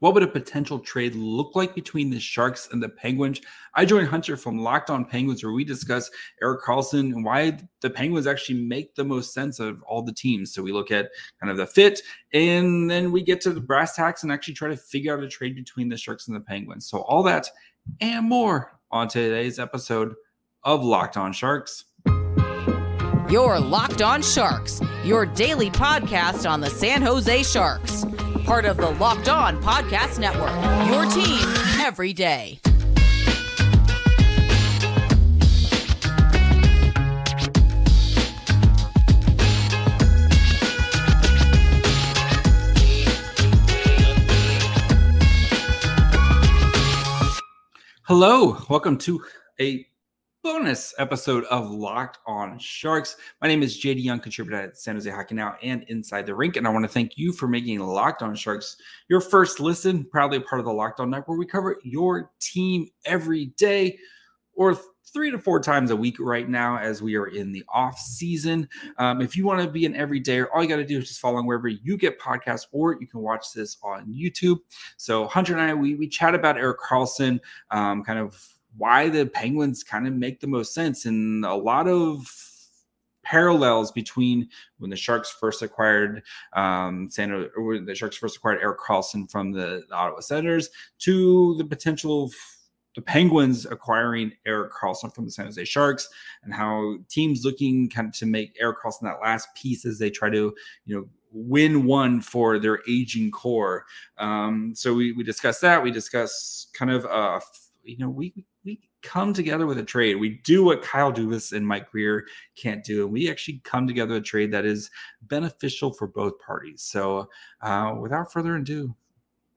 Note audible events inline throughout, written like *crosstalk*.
What would a potential trade look like between the Sharks and the Penguins? I join Hunter from Locked On Penguins, where we discuss Erik Karlsson and why the Penguins actually make the most sense of all the teams. So we look at kind of the fit, and then we get to the brass tacks and actually try to figure out a trade between the Sharks and the Penguins. So all that and more on today's episode of Locked On Sharks. Your Locked On Sharks, your daily podcast on the San Jose Sharks part of the Locked On Podcast Network. Your team every day. Hello, welcome to a bonus episode of Locked On Sharks. My name is JD Young, contributor at San Jose Hockey Now and Inside the Rink, and I want to thank you for making Locked On Sharks your first listen. Proudly a part of the Locked On Network, where we cover your team every day, or three to four times a week right now as we are in the off season. Um, if you want to be an everyday, all you got to do is just follow wherever you get podcasts, or you can watch this on YouTube. So Hunter and I, we we chat about Erik Karlsson, um, kind of why the Penguins kind of make the most sense and a lot of parallels between when the Sharks first acquired um, Santa, or the Sharks first acquired Erik Karlsson from the, the Ottawa Senators to the potential the Penguins acquiring Erik Karlsson from the San Jose Sharks and how teams looking kind of to make Erik Karlsson that last piece as they try to, you know, win one for their aging core. Um, so we, we discussed that. We discussed kind of, uh, you know, we come together with a trade. We do what Kyle Dubas and Mike Grier can't do, and we actually come together a trade that is beneficial for both parties. So, uh, without further ado,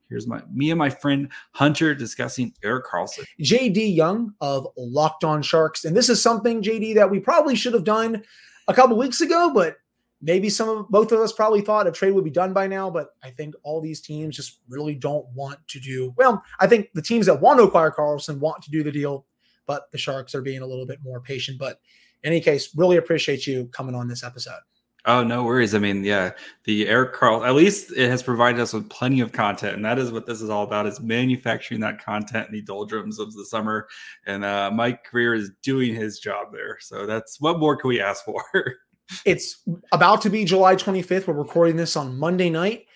here's my me and my friend Hunter discussing Erik Karlsson. JD Young of Locked On Sharks, and this is something JD that we probably should have done a couple weeks ago, but maybe some of both of us probably thought a trade would be done by now, but I think all these teams just really don't want to do well. I think the teams that want to acquire Karlsson want to do the deal, but the Sharks are being a little bit more patient. But in any case, really appreciate you coming on this episode. Oh, no worries. I mean, yeah, the Erik Carl, at least it has provided us with plenty of content. And that is what this is all about is manufacturing that content in the doldrums of the summer. And uh, Mike Grier is doing his job there. So that's what more can we ask for? *laughs* It's about to be July 25th. We're recording this on Monday night.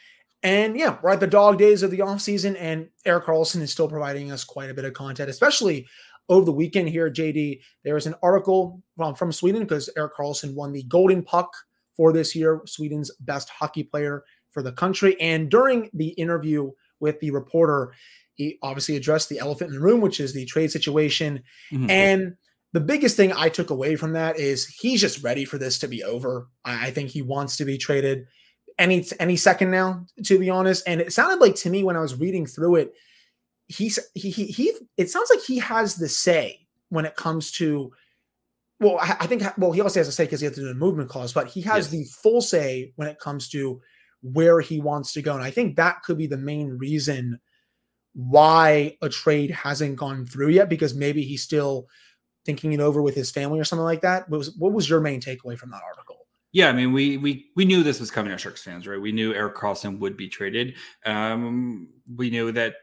And yeah, we're at the dog days of the off season, and Erik Karlsson is still providing us quite a bit of content, especially over the weekend here at JD. There was an article from, from Sweden because Erik Karlsson won the Golden Puck for this year, Sweden's best hockey player for the country. And during the interview with the reporter, he obviously addressed the elephant in the room, which is the trade situation. Mm-hmm. And the biggest thing I took away from that is he's just ready for this to be over. I think he wants to be traded any any second now, to be honest. And it sounded like to me when I was reading through it, he's he he, he it sounds like he has the say when it comes to well, I, think well, he also has a say because he has to do the movement clause, but he has yes. the full say when it comes to where he wants to go. And I think that could be the main reason why a trade hasn't gone through yet, because maybe he's still thinking it over with his family or something like that. What was what was your main takeaway from that article? Yeah, I mean, we we we knew this was coming as Sharks fans, right? We knew Erik Karlsson would be traded. Um, we knew that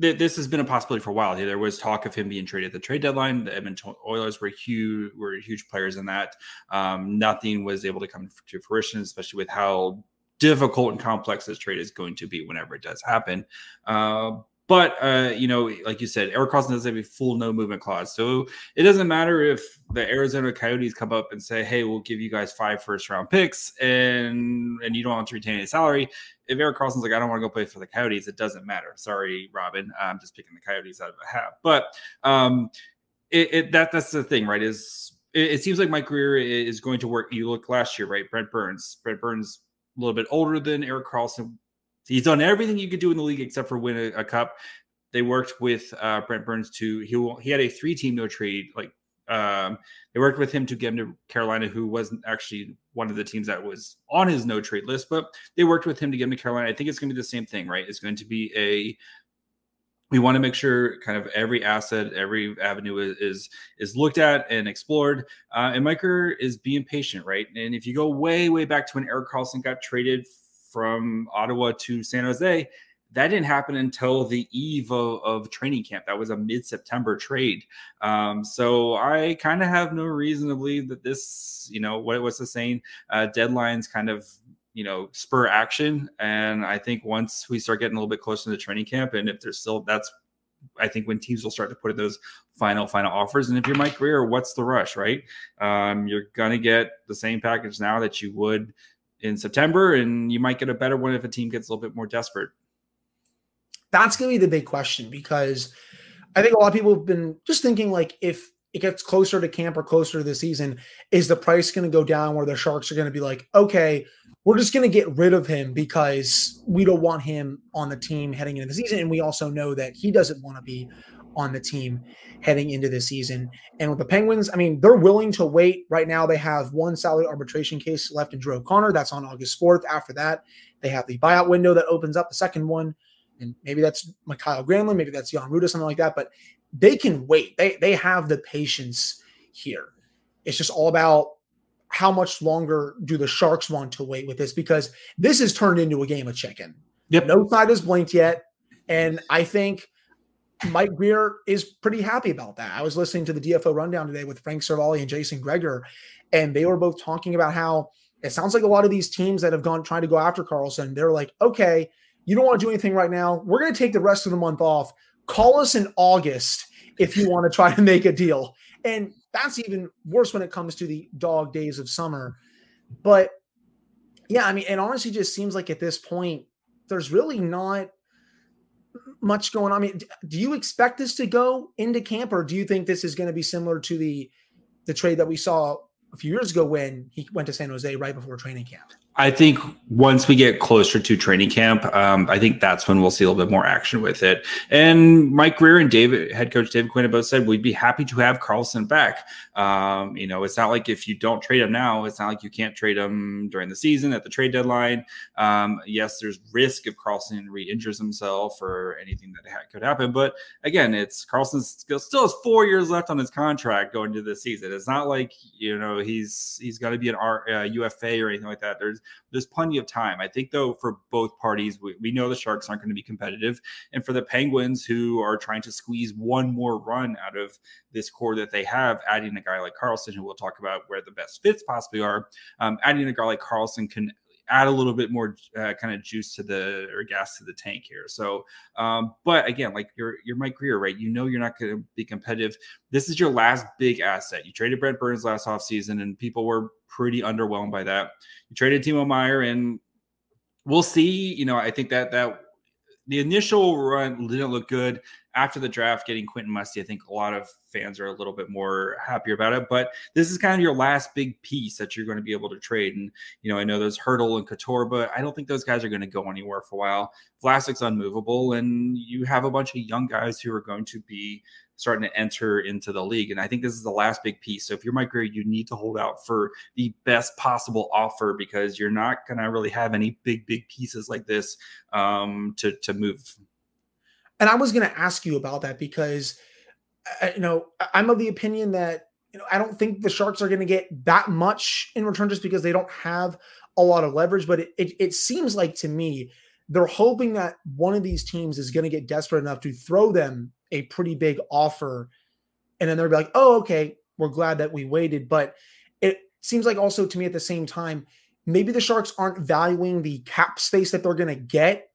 th- this has been a possibility for a while. There was talk of him being traded at the trade deadline. The Edmonton Oilers were huge were huge players in that. Um, nothing was able to come to fruition, especially with how difficult and complex this trade is going to be whenever it does happen. Uh, but uh, you know, like you said, Erik Karlsson doesn't have a full no movement clause, so it doesn't matter if the Arizona Coyotes come up and say, "Hey, we'll give you guys five first round picks," and and you don't want to retain any salary. If Erik Karlsson's like, "I don't want to go play for the Coyotes," it doesn't matter. Sorry, Robin, I'm just picking the Coyotes out of a hat. But um, it, it that that's the thing, right? Is it, it seems like Mike Grier is going to work. You look last year, right? Brent Burns, Brent Burns, a little bit older than Erik Karlsson He's done everything you could do in the league except for win a, a cup. They worked with uh, Brent Burns to he he had a three team no trade like um, they worked with him to get him to Carolina, who wasn't actually one of the teams that was on his no trade list, but they worked with him to get him to Carolina. I think it's going to be the same thing, right? It's going to be a we want to make sure kind of every asset, every avenue is is, is looked at and explored. Uh, and Miker is being patient, right? And if you go way way back to when Erik Karlsson got traded from Ottawa to San Jose, that didn't happen until the eve of, of training camp. That was a mid September trade. Um, so I kind of have no reason to believe that this, you know, what it was the saying? Uh, deadlines kind of you know spur action and i think once we start getting a little bit closer to the training camp and if there's still that's i think when teams will start to put in those final final offers and if you're mike grier what's the rush right um, you're gonna get the same package now that you would in september and you might get a better one if a team gets a little bit more desperate that's going to be the big question because I think a lot of people have been just thinking like if it gets closer to camp or closer to the season, is the price going to go down where the Sharks are going to be like, okay, we're just going to get rid of him because we don't want him on the team heading into the season. And we also know that he doesn't want to be on the team heading into the season. And with the Penguins, I mean, they're willing to wait. Right now, they have one salary arbitration case left in Drew O'Connor. That's on August 4th. After that, they have the buyout window that opens up the second one and maybe that's Mikael Granlund, maybe that's Jan Rutta, something like that. But they can wait. They they have the patience here. It's just all about how much longer do the Sharks want to wait with this because this has turned into a game of chicken. Yep. No side has blinked yet, and I think Mike Grier is pretty happy about that. I was listening to the DFO rundown today with Frank Seravalli and Jason Gregor, and they were both talking about how it sounds like a lot of these teams that have gone trying to go after Karlsson, they're like, okay, you don't want to do anything right now. We're going to take the rest of the month off. Call us in August if you want to try to make a deal. And that's even worse when it comes to the dog days of summer. But yeah, I mean, it honestly just seems like at this point, there's really not much going on. I mean, do you expect this to go into camp, or do you think this is going to be similar to the the trade that we saw a few years ago when he went to San Jose right before training camp? I think once we get closer to training camp, um, I think that's when we'll see a little bit more action with it. And Mike Grier and David, head coach David Quinn, both said we'd be happy to have Karlsson back. Um, you know, it's not like if you don't trade him now, it's not like you can't trade him during the season at the trade deadline. Um, yes, there's risk if Karlsson re-injures himself or anything that ha- could happen. But again, it's Karlsson still, still has four years left on his contract going into the season. It's not like you know he's he's got to be an R, uh, UFA or anything like that. There's there's plenty of time. I think, though, for both parties, we, we know the Sharks aren't going to be competitive. And for the Penguins, who are trying to squeeze one more run out of this core that they have, adding a guy like Karlsson, who we'll talk about where the best fits possibly are, um, adding a guy like Karlsson can add a little bit more uh, kind of juice to the or gas to the tank here. So, um, but again, like you're you're Mike Grier, right? You know you're not going to be competitive. This is your last big asset. You traded Brent Burns last offseason, and people were pretty underwhelmed by that. You traded Timo Meier, and we'll see. You know, I think that that the initial run didn't look good after the draft. Getting Quentin Musty, I think a lot of fans are a little bit more happier about it. But this is kind of your last big piece that you're going to be able to trade. And you know, I know there's Hertl and Couture, but I don't think those guys are going to go anywhere for a while. Vlasic's unmovable, and you have a bunch of young guys who are going to be starting to enter into the league. And I think this is the last big piece. So if you're Mike Grier, you need to hold out for the best possible offer because you're not going to really have any big, big pieces like this um, to, to move. And I was going to ask you about that because, uh, you know, I'm of the opinion that, you know, I don't think the Sharks are going to get that much in return just because they don't have a lot of leverage. But it, it, it seems like to me, they're hoping that one of these teams is going to get desperate enough to throw them a pretty big offer. And then they're be like, oh, okay, we're glad that we waited. But it seems like also to me at the same time, maybe the Sharks aren't valuing the cap space that they're going to get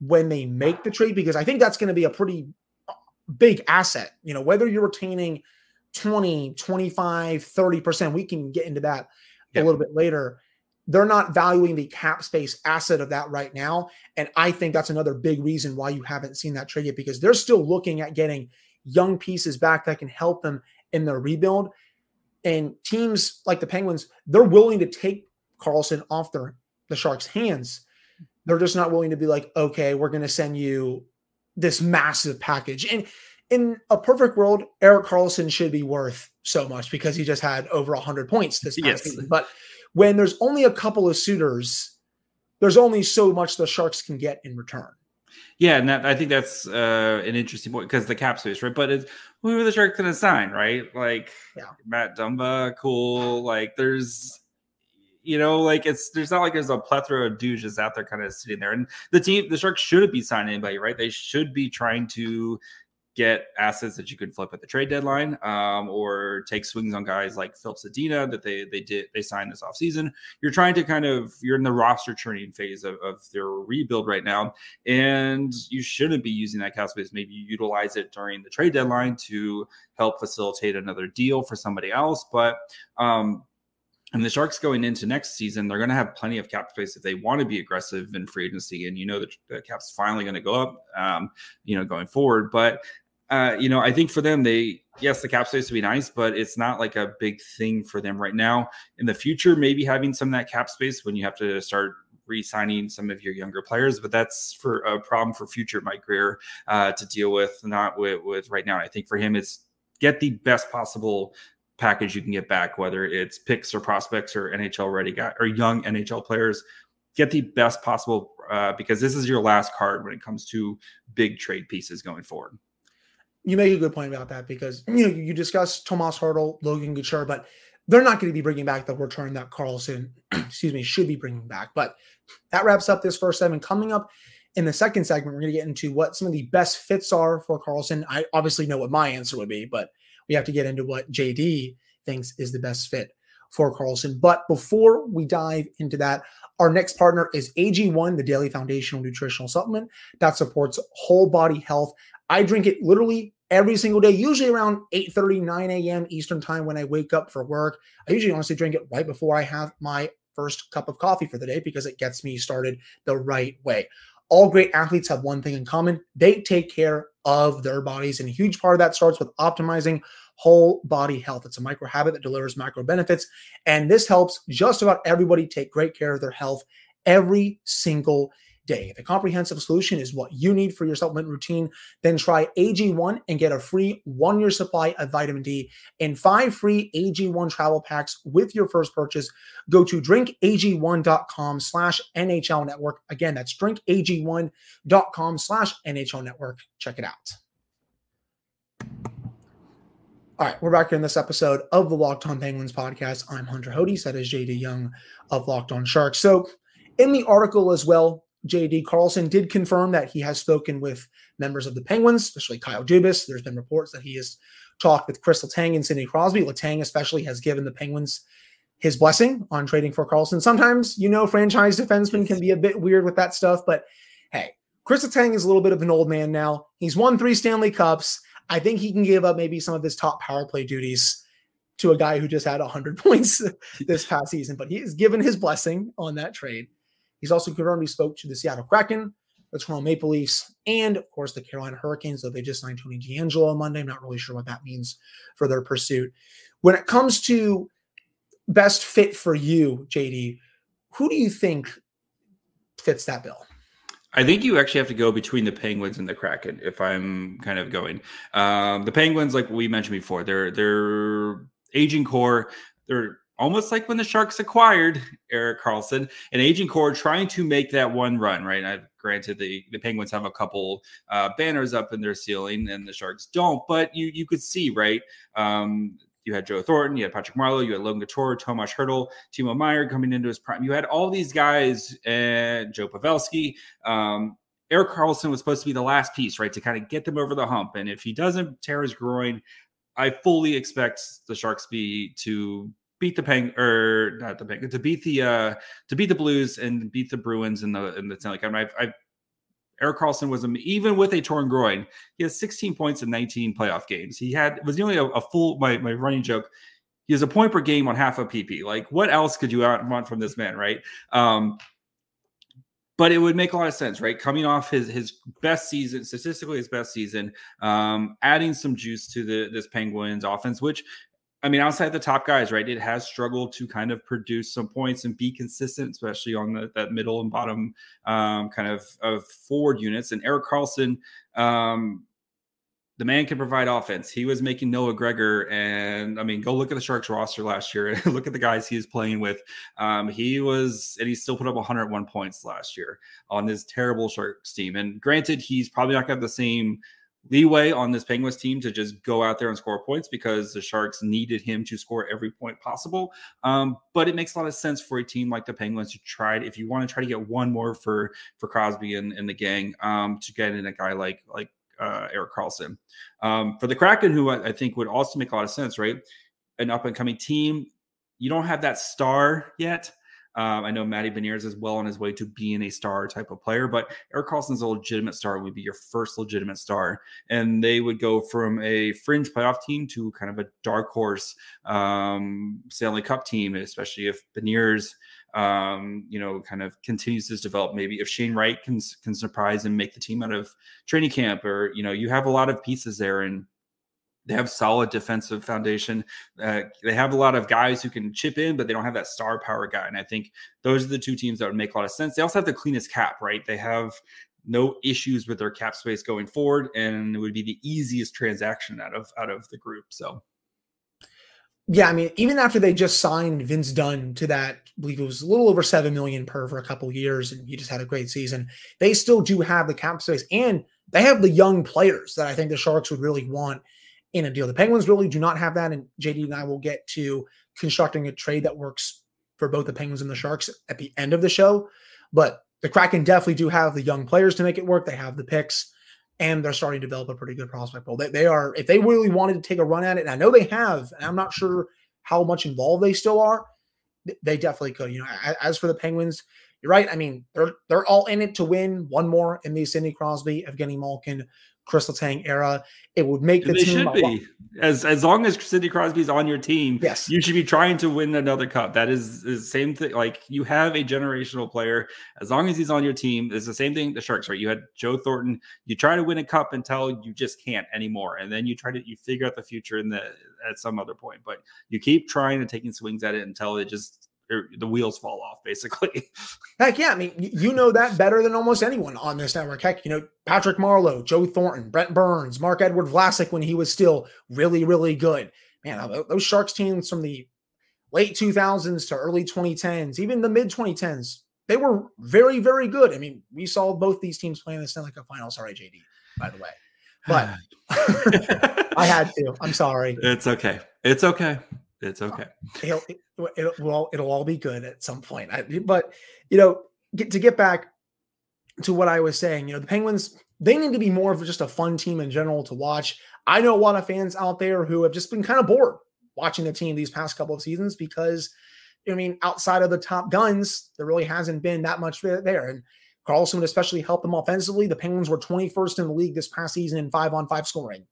when they make the trade, because I think that's going to be a pretty uh, big asset. You know, whether you're retaining 20, 25, 30%, we can get into that a little bit later they're not valuing the cap space asset of that right now. And I think that's another big reason why you haven't seen that trade yet because they're still looking at getting young pieces back that can help them in their rebuild. And teams like the Penguins, they're willing to take Karlsson off their the Sharks' hands. They're just not willing to be like, okay, we're going to send you this massive package. And in a perfect world, Erik Karlsson should be worth so much because he just had over 100 points this past yes. season. But when there's only a couple of suitors, there's only so much the Sharks can get in return. Yeah, and that, I think that's uh, an interesting point because the cap space, right? But it's who are the Sharks going to sign, right? Like yeah. Matt Dumba, cool. Like there's, you know, like it's there's not like there's a plethora of douches out there kind of sitting there. And the team, the Sharks shouldn't be signing anybody, right? They should be trying to get assets that you can flip at the trade deadline um, or take swings on guys like Phil Zadina that they they did they signed this offseason. You're trying to kind of you're in the roster churning phase of, of their rebuild right now. And you shouldn't be using that cap space. Maybe you utilize it during the trade deadline to help facilitate another deal for somebody else. But um, and the Sharks going into next season, they're going to have plenty of cap space if they want to be aggressive in free agency. And you know that the cap's finally going to go up, um, you know, going forward. But uh, you know, I think for them, they yes, the cap space would be nice, but it's not like a big thing for them right now. In the future, maybe having some of that cap space when you have to start re-signing some of your younger players, but that's for a problem for future Mike Grier uh, to deal with, not with, with right now. I think for him, it's get the best possible package you can get back, whether it's picks or prospects or NHL ready guy or young NHL players. Get the best possible uh, because this is your last card when it comes to big trade pieces going forward you make a good point about that because you know you discuss Tomas Hertl, Logan Couture, but they're not going to be bringing back the return that Karlsson, *clears throat* excuse me, should be bringing back. But that wraps up this first segment. Coming up in the second segment, we're going to get into what some of the best fits are for Karlsson. I obviously know what my answer would be, but we have to get into what JD thinks is the best fit for Karlsson. But before we dive into that, our next partner is AG1, the daily foundational nutritional supplement that supports whole body health. I drink it literally every single day, usually around 8 30, 9 a.m. Eastern time when I wake up for work. I usually honestly drink it right before I have my first cup of coffee for the day because it gets me started the right way. All great athletes have one thing in common they take care of their bodies. And a huge part of that starts with optimizing whole body health. It's a micro habit that delivers macro benefits. And this helps just about everybody take great care of their health every single day. The comprehensive solution is what you need for your supplement routine. Then try AG1 and get a free one year supply of vitamin D and five free AG1 travel packs with your first purchase. Go to drinkag1.com slash NHL network. Again, that's drinkag1.com slash NHL network. Check it out. All right, we're back here in this episode of the Locked On Penguins podcast. I'm Hunter Hodies. That is JD Young of Locked On Sharks. So, in the article as well, JD Karlsson did confirm that he has spoken with members of the Penguins, especially Kyle Dubas. There's been reports that he has talked with Kris Letang and Sidney Crosby. Letang, especially, has given the Penguins his blessing on trading for Karlsson. Sometimes, you know, franchise defensemen can be a bit weird with that stuff, but hey, Kris Letang is a little bit of an old man now. He's won three Stanley Cups. I think he can give up maybe some of his top power play duties to a guy who just had 100 *laughs* points this past season, but he has given his blessing on that trade. He's also confirmed he spoke to the Seattle Kraken, the Toronto Maple Leafs, and of course the Carolina Hurricanes, though they just signed Tony DeAngelo on Monday. I'm not really sure what that means for their pursuit. When it comes to best fit for you, JD, who do you think fits that bill? I think you actually have to go between the Penguins and the Kraken. If I'm kind of going, um, the Penguins, like we mentioned before, they're they're aging core. They're almost like when the Sharks acquired Erik Karlsson, an aging core trying to make that one run, right? I've granted the, the Penguins have a couple uh, banners up in their ceiling and the Sharks don't, but you you could see, right? Um, you had Joe Thornton, you had Patrick Marleau, you had Logan Couture, Tomas Hertl, Timo Meier coming into his prime. You had all these guys, and Joe Pavelski. Um, Erik Karlsson was supposed to be the last piece, right, to kind of get them over the hump. And if he doesn't tear his groin, I fully expect the Sharks be to beat the Peng or not the Peng to beat the uh to beat the Blues and beat the Bruins in the in the Stanley Cup. I've, I've Erik Karlsson was even with a torn groin. He has 16 points in 19 playoff games. He had was nearly a, a full my my running joke. He has a point per game on half a PP. Like what else could you want from this man, right? Um, but it would make a lot of sense, right? Coming off his his best season, statistically his best season, um, adding some juice to the this Penguins offense, which I mean, outside the top guys, right? It has struggled to kind of produce some points and be consistent, especially on the, that middle and bottom um, kind of, of forward units. And Erik Karlsson, um, the man can provide offense. He was making Noah Gregor, and I mean, go look at the Sharks roster last year. *laughs* look at the guys he was playing with. Um, he was, and he still put up 101 points last year on this terrible Sharks team. And granted, he's probably not got the same leeway on this Penguins team to just go out there and score points because the Sharks needed him to score every point possible. Um, but it makes a lot of sense for a team like the Penguins to try if you want to try to get one more for for Crosby and, and the gang um, to get in a guy like like uh, Erik Karlsson. Um, for the Kraken, who I, I think would also make a lot of sense, right? An up and coming team. You don't have that star yet. Um, I know Matty Beniers is well on his way to being a star type of player, but Erik Karlsson's a legitimate star would be your first legitimate star. And they would go from a fringe playoff team to kind of a dark horse um, Stanley Cup team, especially if Beniers, um, you know, kind of continues to develop. Maybe if Shane Wright can, can surprise and make the team out of training camp, or, you know, you have a lot of pieces there. And they have solid defensive foundation. Uh, they have a lot of guys who can chip in, but they don't have that star power guy. And I think those are the two teams that would make a lot of sense. They also have the cleanest cap, right? They have no issues with their cap space going forward, and it would be the easiest transaction out of out of the group. So. Yeah, I mean, even after they just signed Vince Dunn to that, I believe it was a little over seven million per for a couple years, and he just had a great season. They still do have the cap space, and they have the young players that I think the Sharks would really want in a deal. The Penguins really do not have that, and JD and I will get to constructing a trade that works for both the Penguins and the Sharks at the end of the show. But the Kraken definitely do have the young players to make it work. They have the picks, and they're starting to develop a pretty good prospect pool. They, they are, if they really wanted to take a run at it, and I know they have, and I'm not sure how much involved they still are. They definitely could. You know, as for the Penguins, you're right. I mean, they're they're all in it to win one more in the Sidney Crosby, Evgeny Malkin, Kris Letang era. It would make the they team should be as as long as Sidney Crosby's on your team. Yes, you should be trying to win another cup. That is the same thing. Like you have a generational player. As long as he's on your team, it's the same thing. The Sharks, right? You had Joe Thornton. You try to win a cup until you just can't anymore, and then you try to you figure out the future in the at some other point. But you keep trying and taking swings at it until it just the wheels fall off, basically. *laughs* Heck yeah. I mean, you know that better than almost anyone on this network. Heck, you know, Patrick Marleau, Joe Thornton, Brent Burns, Marc-Edouard Vlasic when he was still really, really good. Man, those Sharks teams from the late 2000s to early 2010s, even the mid 2010s, they were very, very good. I mean, we saw both these teams playing the Stanley Cup Finals. Sorry, JD, by the way. But *sighs* *laughs* I had to. I'm sorry. It's okay. It's okay. It's okay. It'll, it'll, well, it'll all be good at some point. I, but you know, get, to get back to what I was saying, you know, the Penguins they need to be more of just a fun team in general to watch. I know a lot of fans out there who have just been kind of bored watching the team these past couple of seasons because, I mean, outside of the top guns, there really hasn't been that much there. And Karlsson would especially help them offensively. The Penguins were 21st in the league this past season in five on five scoring.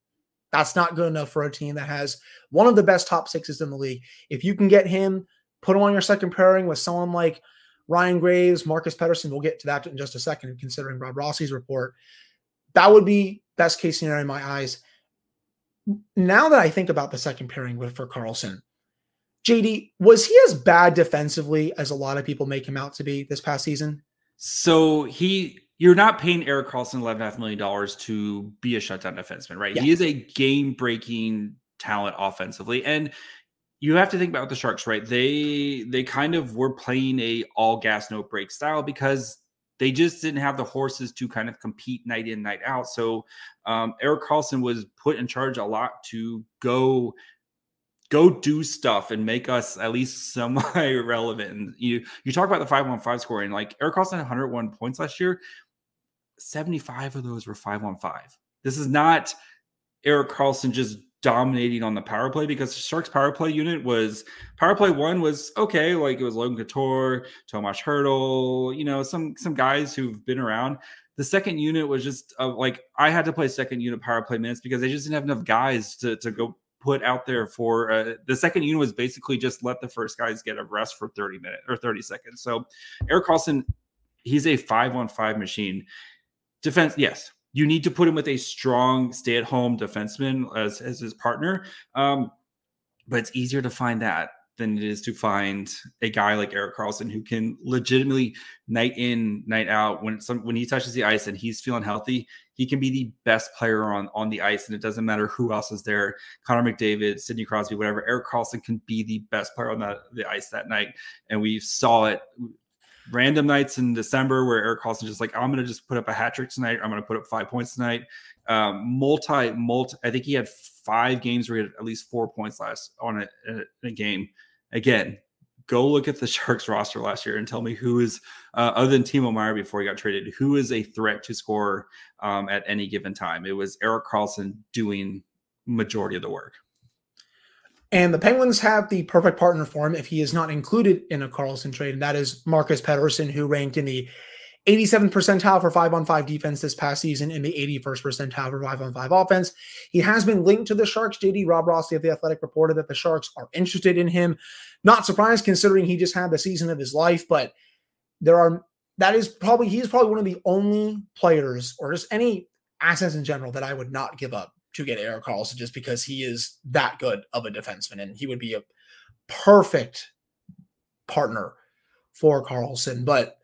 That's not good enough for a team that has one of the best top sixes in the league. If you can get him, put him on your second pairing with someone like Ryan Graves, Marcus Pettersson. we'll get to that in just a second, considering Rob Rossi's report. That would be best case scenario in my eyes. Now that I think about the second pairing with for Karlsson, JD, was he as bad defensively as a lot of people make him out to be this past season? So he you're not paying Erik Karlsson $11.5 million to be a shutdown defenseman, right? Yeah. He is a game breaking talent offensively. And you have to think about the Sharks, right? They they kind of were playing a all gas no break style because they just didn't have the horses to kind of compete night in night out. So um, Erik Karlsson was put in charge a lot to go go do stuff and make us at least *laughs* semi relevant. And you you talk about the five one five scoring, like Erik Karlsson had 101 points last year. 75 of those were five on five. This is not Erik Karlsson just dominating on the power play because Sharks power play unit was power play one was okay, like it was Logan Couture, Tomas Hertl, you know, some some guys who've been around. The second unit was just uh, like I had to play second unit power play minutes because they just didn't have enough guys to to go put out there for uh, the second unit was basically just let the first guys get a rest for 30 minutes or 30 seconds. So Erik Karlsson he's a five on five machine. Defense, yes, you need to put him with a strong stay-at-home defenseman as, as his partner. Um, but it's easier to find that than it is to find a guy like Erik Karlsson who can legitimately night in, night out when some when he touches the ice and he's feeling healthy, he can be the best player on on the ice, and it doesn't matter who else is there. Connor McDavid, Sidney Crosby, whatever. Erik Karlsson can be the best player on the, the ice that night, and we saw it random nights in December where Erik Karlsson just like, I'm going to just put up a hat trick tonight. I'm going to put up five points tonight. Um, multi, multi, I think he had five games where he had at least four points last on a, a, a game. Again, go look at the *laughs* Sharks roster last year and tell me who is, uh, other than Timo Meier before he got traded, who is a threat to score um, at any given time. It was Erik Karlsson doing majority of the work. And the Penguins have the perfect partner for him if he is not included in a Karlsson trade, and that is Marcus Pettersson, who ranked in the 87th percentile for five on five defense this past season in the 81st percentile for five on five offense. He has been linked to the Sharks. JD Rob Rossi of The Athletic reported that the Sharks are interested in him. Not surprised considering he just had the season of his life, but there are that is probably he's probably one of the only players or just any assets in general that I would not give up to get Erik Karlsson just because he is that good of a defenseman and he would be a perfect partner for Karlsson. But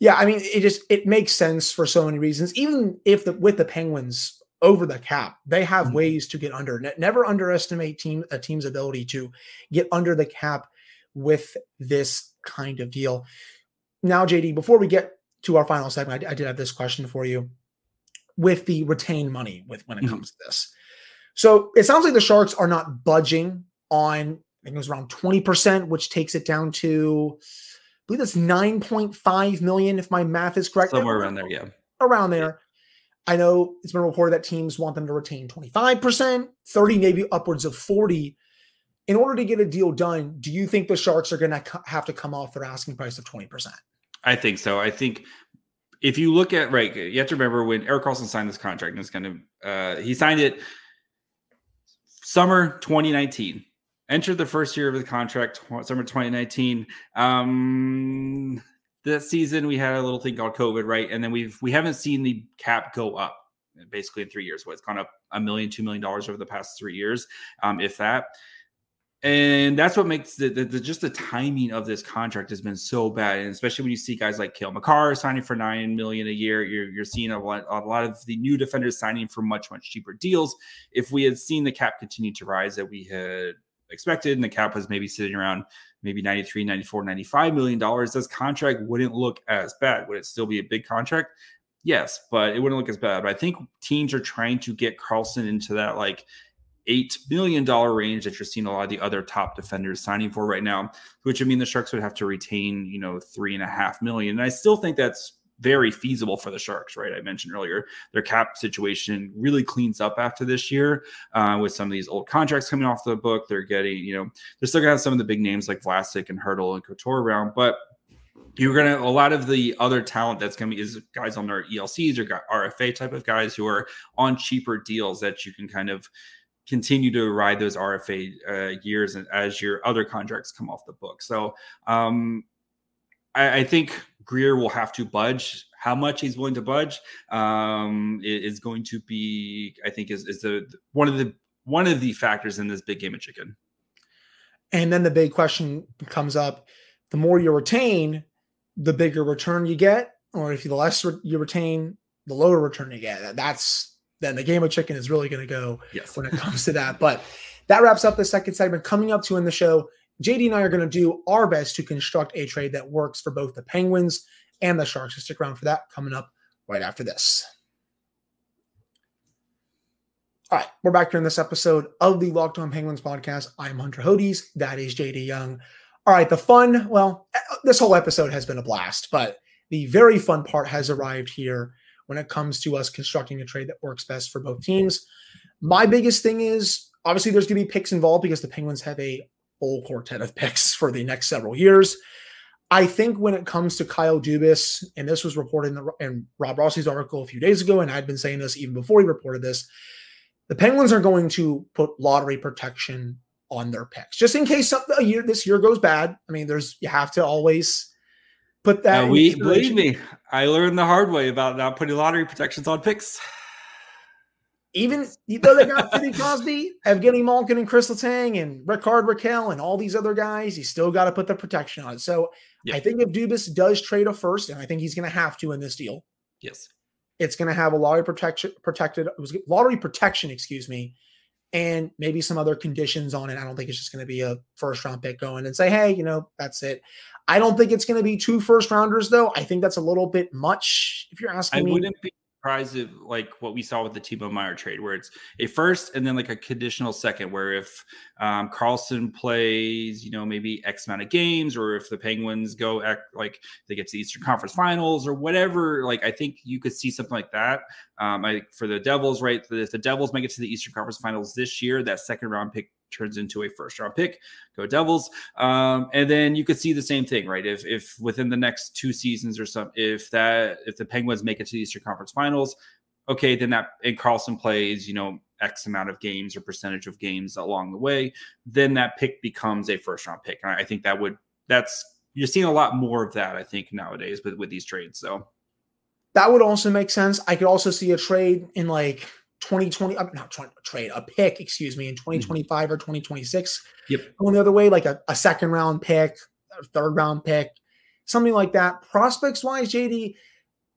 yeah, I mean, it just it makes sense for so many reasons. Even if the with the Penguins over the cap, they have mm-hmm. ways to get under. Never underestimate team a team's ability to get under the cap with this kind of deal. Now, JD, before we get to our final segment, I, I did have this question for you with the retained money with when it mm-hmm. comes to this. So it sounds like the Sharks are not budging on, I think it was around 20%, which takes it down to, I believe that's 9.5 million, if my math is correct. Somewhere around there, yeah. Around there. I know it's been reported that teams want them to retain 25%, 30, maybe upwards of 40. In order to get a deal done, do you think the Sharks are going to have to come off their asking price of 20%? I think so. I think if you look at right, you have to remember when Erik Karlsson signed this contract, and it's kind of uh, he signed it summer 2019. Entered the first year of the contract, summer 2019. Um, that season we had a little thing called COVID, right? And then we've we haven't seen the cap go up basically in three years. What it's gone up a million, two million dollars over the past three years, um, if that and that's what makes the, the, the, just the timing of this contract has been so bad, and especially when you see guys like Cale Makar signing for nine million a year, you're you're seeing a lot, a lot of the new defenders signing for much much cheaper deals. If we had seen the cap continue to rise that we had expected, and the cap was maybe sitting around maybe 93, 94, 95 million dollars, this contract wouldn't look as bad. Would it still be a big contract? Yes, but it wouldn't look as bad. But I think teams are trying to get Karlsson into that like eight million dollar range that you're seeing a lot of the other top defenders signing for right now, which would mean the Sharks would have to retain, you know, three and a half million. And I still think that's very feasible for the Sharks, right? I mentioned earlier their cap situation really cleans up after this year uh, with some of these old contracts coming off the book. They're getting, you know, they're still gonna have some of the big names like Vlasic and Hertl and Couture around, but you're gonna a lot of the other talent that's gonna be is guys on their ELCs or RFA type of guys who are on cheaper deals that you can kind of continue to ride those RFA uh, years as your other contracts come off the book. So um, I, I, think Grier will have to budge. How much he's willing to budge um, is going to be, I think, is is the one of the one of the factors in this big game of chicken. And then the big question comes up: the more you retain, the bigger return you get, or if the less you retain, the lower return you get. That's then the game of chicken is really going to go yes. when it comes to that. But that wraps up the second segment. Coming up to in the show, JD and I are going to do our best to construct a trade that works for both the Penguins and the Sharks. So stick around for that coming up right after this. All right, we're back here in this episode of the Locked On Penguins podcast. I'm Hunter Hodies. That is JD Young. All right, the fun, well, this whole episode has been a blast, but the very fun part has arrived here when it comes to us constructing a trade that works best for both teams. My biggest thing is obviously there's going to be picks involved because the Penguins have a full quartet of picks for the next several years. I think when it comes to Kyle Dubas, and this was reported in, the, in Rob Rossi's article a few days ago, and I'd been saying this even before he reported this, the Penguins are going to put lottery protection on their picks just in case a year this year goes bad. I mean, there's you have to always put that. We believe me, I learned the hard way about not putting lottery protections on picks. Even though they got Sidney Crosby, *laughs* Evgeny Malkin, and Kris Letang, and Rickard Rakell, and all these other guys, you still got to put the protection on it. So I think if Dubas does trade a first, and I think he's going to have to in this deal. Yes. It's going to have a lottery protection protected. It was lottery protection, excuse me, and maybe some other conditions on it. I don't think it's just going to be a first round pick going and say, hey, you know, that's it. I don't think it's going to be two first rounders though. I think that's a little bit much. If you're asking I me, wouldn't be surprised if like what we saw with the Timo Meier trade, where it's a first and then like a conditional second, where if um, Karlsson plays, you know, maybe X amount of games, or if the Penguins go like they get to the Eastern Conference Finals or whatever, like I think you could see something like that. Um, I for the Devils, right? If the Devils make it to the Eastern Conference Finals this year, that second round pick turns into a first round pick. Go Devils. Um, and then you could see the same thing, right? If if within the next two seasons or some, if that if the Penguins make it to the Eastern Conference Finals, okay, then that and Karlsson plays, you know, X amount of games or percentage of games along the way, then that pick becomes a first round pick. And I think that would that's you're seeing a lot more of that, I think, nowadays with with these trades. So that would also make sense. I could also see a trade in like 2020, uh, not 20, trade, a pick, excuse me, in 2025 mm-hmm. or 2026. Yep. Going the other way, like a, a second round pick, a third round pick, something like that. Prospects wise, JD,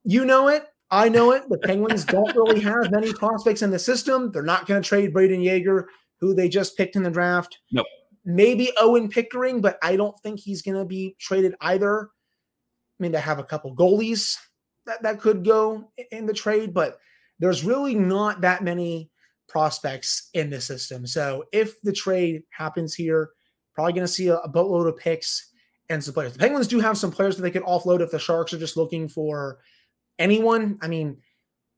you know it. I know it. The Penguins *laughs* don't really have many prospects in the system. They're not going to trade Braden Yager, who they just picked in the draft. Nope. Maybe Owen Pickering, but I don't think he's going to be traded either. I mean, they have a couple goalies that, that could go in the trade, but there's really not that many prospects in the system. So if the trade happens here, probably going to see a, a, boatload of picks and some players. The Penguins do have some players that they could offload if the Sharks are just looking for anyone. I mean,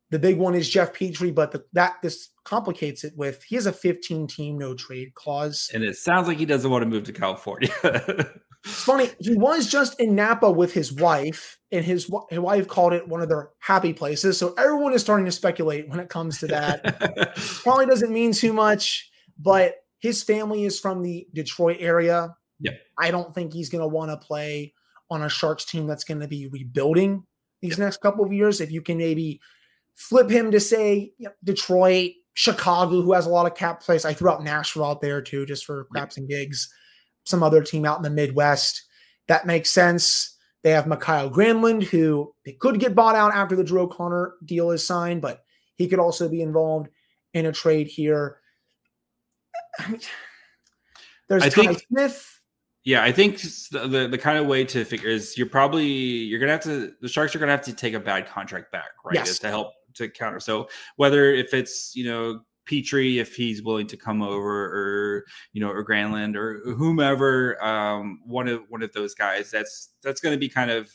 the big one is Jeff Petry, but the, that this complicates it with he has a 15 team no trade clause. And it sounds like he doesn't want to move to California. *laughs* It's funny. He was just in Napa with his wife, and his, his wife called it one of their happy places. So everyone is starting to speculate when it comes to that. *laughs* Probably doesn't mean too much, but his family is from the Detroit area. Yep. I don't think he's going to want to play on a Sharks team that's going to be rebuilding these yep. next couple of years. If you can maybe flip him to say you know, Detroit, Chicago, who has a lot of cap space. I threw out Nashville out there too, just for craps yep. and gigs some other team out in the Midwest. That makes sense. They have Mikael Granlund, who they could get bought out after the Drew O'Connor deal is signed, but he could also be involved in a trade here. I mean, there's I think, Smith. Yeah, I think the, the, the kind of way to figure is you're probably you're gonna have to the Sharks are gonna have to take a bad contract back, right? Yes. To help to counter. So whether if it's you know Petry if he's willing to come over, or you know, or Granlund or whomever, um, one of one of those guys. That's that's going to be kind of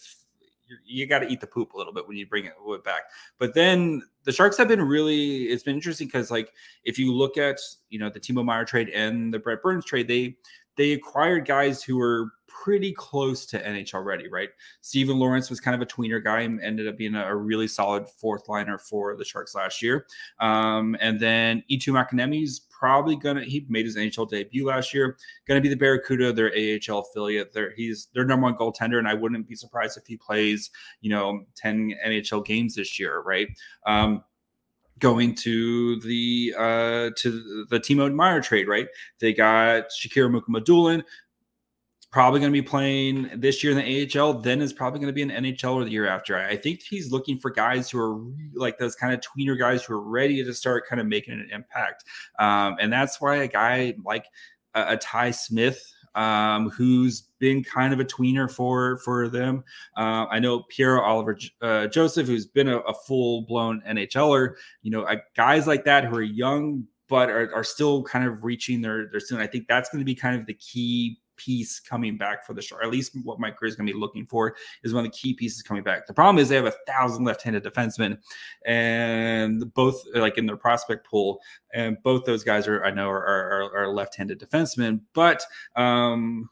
you got to eat the poop a little bit when you bring it back. But then the Sharks have been really it's been interesting because like if you look at you know the Timo Meier trade and the Brett Burns trade, they they acquired guys who were pretty close to NHL ready, right? Steven Lorentz was kind of a tweener guy and ended up being a, really solid fourth liner for the Sharks last year. Um, and then Eetu Makiniemi's probably gonna he made his NHL debut last year. Gonna be the Barracuda, their AHL affiliate. They're, he's their number one goaltender, and I wouldn't be surprised if he plays, you know, 10 NHL games this year, right? Um, going to the uh to the Timo Meier trade, right? They got Shakir Mukhamadullin, probably going to be playing this year in the AHL, then is probably going to be an NHL or the year after. I think he's looking for guys who are like those kind of tweener guys who are ready to start kind of making an impact. Um, and that's why a guy like a, a Ty Smith, um, who's been kind of a tweener for for them. Uh, I know Pierre-Olivier uh, Joseph, who's been a, a full blown NHLer. You know, uh, guys like that who are young but are, are still kind of reaching their their soon. I think that's going to be kind of the key piece coming back for the Sharks. At least what Mike Grier is going to be looking for is one of the key pieces coming back. The problem is they have a thousand left-handed defensemen, and both like in their prospect pool, and both those guys are I know are, are, are left-handed defensemen, but um,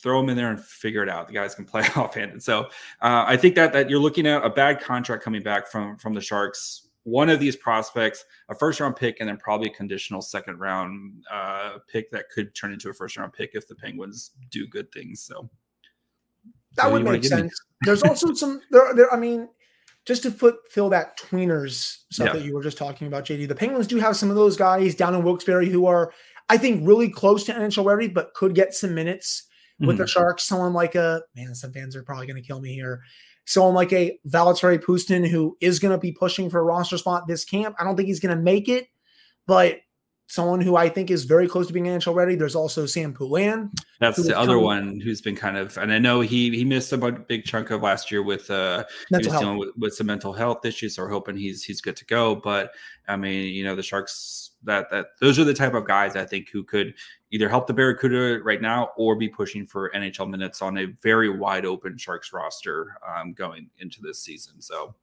throw them in there and figure it out. The guys can play *laughs* off-handed. So uh, I think that that you're looking at a bad contract coming back from from the Sharks one of these prospects, a first round pick, and then probably a conditional second round uh, pick that could turn into a first round pick if the Penguins do good things. So that would make sense. There's also *laughs* some there, there. I mean, just to put fill that tweeners stuff yeah. that you were just talking about, JD. The Penguins do have some of those guys down in Wilkes-Barre who are, I think, really close to NHL ready, but could get some minutes with mm-hmm. the Sharks. Someone like a man, some fans are probably going to kill me here someone like a Valtteri Puustinen who is going to be pushing for a roster spot this camp. I don't think he's going to make it, but someone who I think is very close to being NHL ready. There's also Sam Poulin. That's the other one who's been kind of, and I know he he missed a big chunk of last year with uh mental he was dealing with, with some mental health issues. So we're hoping he's he's good to go. But I mean, you know, the Sharks that that those are the type of guys I think who could either help the Barracuda right now or be pushing for NHL minutes on a very wide open Sharks roster um, going into this season. So.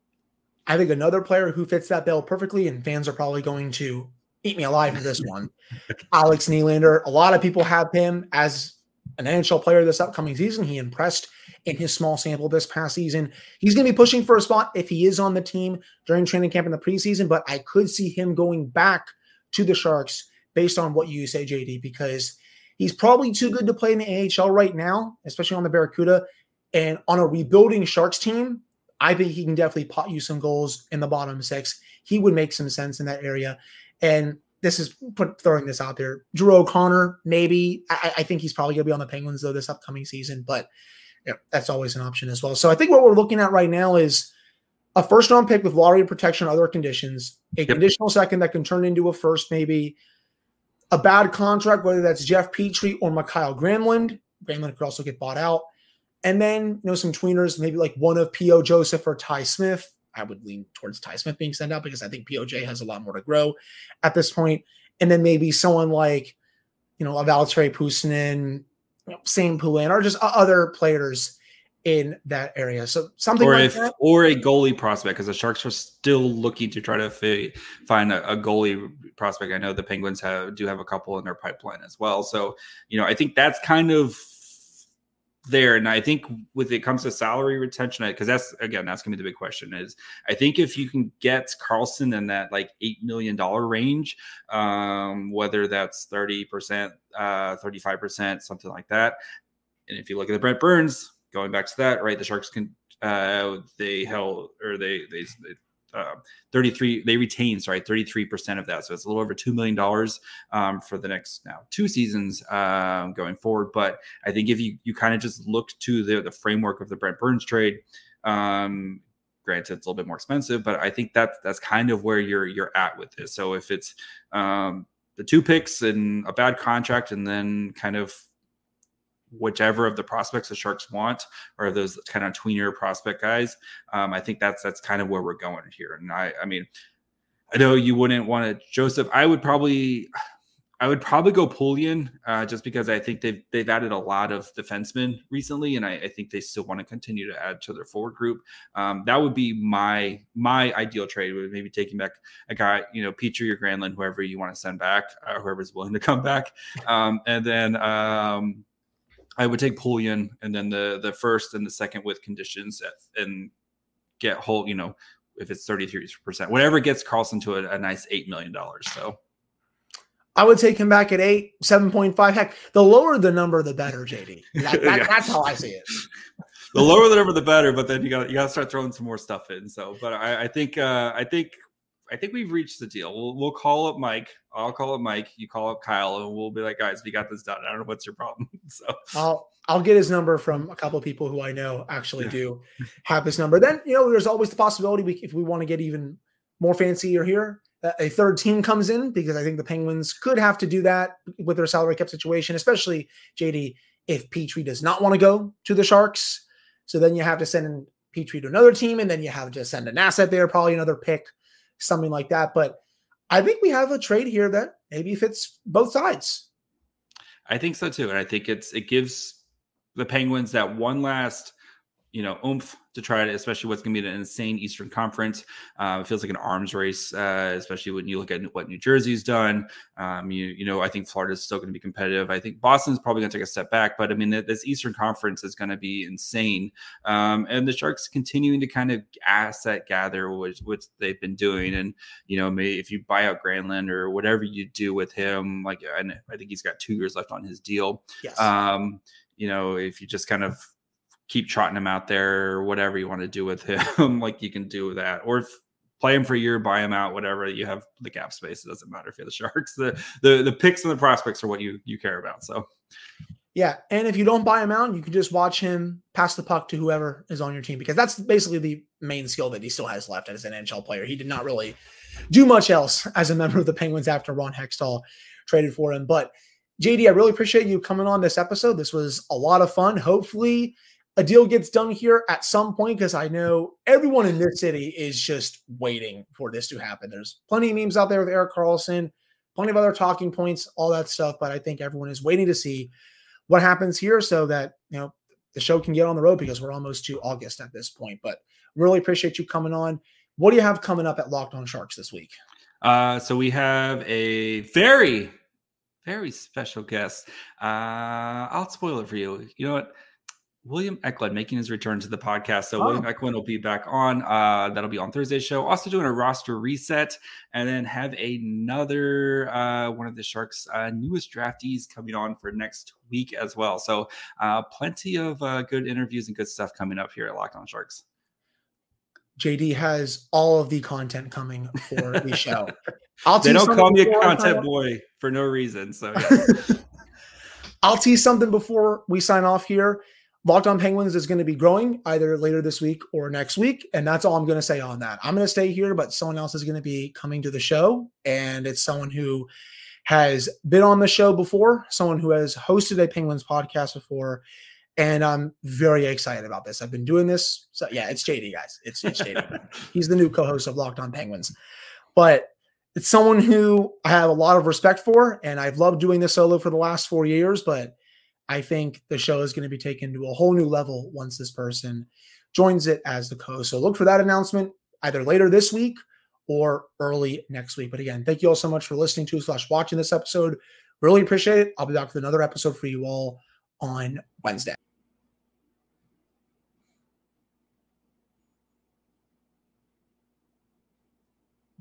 I think another player who fits that bill perfectly, and fans are probably going to eat me alive for this one. *laughs* Alex Nylander. A lot of people have him as an NHL player this upcoming season. He impressed in his small sample this past season. He's going to be pushing for a spot if he is on the team during training camp in the preseason, but I could see him going back to the Sharks based on what you say, JD, because he's probably too good to play in the AHL right now, especially on the Barracuda. And on a rebuilding Sharks team, I think he can definitely pot you some goals in the bottom six. He would make some sense in that area. And this is put throwing this out there. Drew O'Connor, maybe. I, I think he's probably going to be on the Penguins though this upcoming season, but yeah, that's always an option as well. So I think what we're looking at right now is a first round pick with lottery protection, other conditions, a yep. conditional second that can turn into a first, maybe a bad contract, whether that's Jeff Petry or Mikael Granlund. Granlund could also get bought out. And then, you know, some tweeners, maybe like one of P.O. Joseph or Ty Smith. I would lean towards Ty Smith being sent out because I think POJ has a lot more to grow at this point. And then maybe someone like, you know, a Valtteri Puustinen, you know, Sam Poulin, or just other players in that area. So something or like if, that. Or a goalie prospect, because the Sharks are still looking to try to fi- find a, a, goalie prospect. I know the Penguins have do have a couple in their pipeline as well. So, you know, I think that's kind of there. And I think with it comes to salary retention, because that's again, that's gonna be the big question. Is I think if you can get Karlsson in that like eight million dollar range, um, whether that's 30%, uh, 35%, something like that. And if you look at the Brent Burns, going back to that, right, the Sharks can uh they held or they they, they uh, 33 they retain sorry 33% of that. So it's a little over $2 million um, for the next now two seasons um, going forward. But i think if you you kind of just look to the the framework of the brent burns trade um, granted it's a little bit more expensive but i think that that's kind of where you're you're at with this. So if it's um, the two picks and a bad contract and then kind of whichever of the prospects the Sharks want, or those kind of tweener prospect guys. Um, I think that's that's kind of where we're going here. And I, I mean, I know you wouldn't want to Joseph. I would probably, I would probably go Poulin, uh, just because I think they've they've added a lot of defensemen recently, and I, I think they still want to continue to add to their forward group. Um, that would be my my ideal trade. Would maybe taking back a guy, you know, Petry or Granlund, whoever you want to send back, uh, whoever's willing to come back, um, and then. Um, I would take Poulin and then the the first and the second with conditions and get whole, you know, if it's 33%, whatever gets Karlsson to a, a nice $8 million. So I would take him back at eight, 7.5. Heck, the lower the number, the better, JD. *laughs* That, that, yeah. That's how I see it. the lower the number, the better, but then you got you got to start throwing some more stuff in. So, but I, I think uh, I think I think we've reached the deal. We'll, we'll call up Mike. I'll call up Mike. You call up Kyle, and we'll be like, guys, we got this done. I don't know what's your problem. *laughs* so I'll I'll get his number from a couple of people who I know actually do *laughs* have his number. Then you know, there's always the possibility we, if we want to get even more fancier here, a third team comes in because I think the Penguins could have to do that with their salary cap situation, especially JD if Petry does not want to go to the Sharks. So then you have to send in Petry to another team, and then you have to send an asset there, probably another pick something like that. But I think we have a trade here that maybe fits both sides. I think so too. And I think it's it gives the Penguins that one last, you know, oomph to try to, especially what's going to be an insane Eastern Conference. Uh, it feels like an arms race, uh, especially when you look at what New Jersey's done. Um, you, you know, I think Florida's still going to be competitive. I think Boston's probably going to take a step back, but I mean, this Eastern Conference is going to be insane. Um, and the Sharks continuing to kind of asset gather, which, which they've been doing. And, you know, maybe if you buy out Granlund or whatever you do with him, like, and I think he's got two years left on his deal. Yes. Um, you know, if you just kind of keep trotting him out there whatever you want to do with *laughs* him, like you can do that. Or if, play him for a year, buy him out, whatever. You have the cap space. It doesn't matter if you're the *laughs* Sharks. The the the picks and the prospects are what you you care about. So Yeah, and if you don't buy him out, you can just watch him pass the puck to whoever is on your team because that's basically the main skill that he still has left as an NHL player. He did not really do much else *laughs* as a member of the Penguins after Ron Hextall traded for him. But JD, I really appreciate you coming on this episode. This was a lot of fun. Hopefully, a deal gets done here at some point because I know everyone in this city is just waiting for this to happen. There's plenty of memes out there with Erik Karlsson, plenty of other talking points, all that stuff. But I think everyone is waiting to see what happens here so that you know the show can get on the road because we're almost to August at this point. But really appreciate you coming on. What do you have coming up at Locked On Sharks this week? Uh, so we have a very, very special guest. Uh, I'll spoil it for you. You know what? William Eklund making his return to the podcast. So oh. William Eklund will be back on. Uh, that'll be on Thursday's show. Also doing a roster reset, and then have another uh, one of the Sharks' uh, newest draftees coming on for next week as well. So uh, plenty of uh, good interviews and good stuff coming up here at Locked On Sharks. JD has all of the content coming for the *laughs* show. I'll they don't call me a content boy for no reason. So yeah. *laughs* I'll tease something before we sign off here. Locked on Penguins is going to be growing either later this week or next week. And that's all I'm going to say on that. I'm going to stay here, but someone else is going to be coming to the show. And it's someone who has been on the show before, someone who has hosted a Penguins podcast before. And I'm very excited about this. I've been doing this. So, yeah, it's JD, guys. It's, it's JD. *laughs* He's the new co host of Locked on Penguins. But it's someone who I have a lot of respect for. And I've loved doing this solo for the last four years. But I think the show is going to be taken to a whole new level once this person joins it as the co. So look for that announcement either later this week or early next week. But again, thank you all so much for listening to slash watching this episode. Really appreciate it. I'll be back with another episode for you all on Wednesday.